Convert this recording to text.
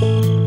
Bye.